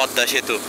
kota situ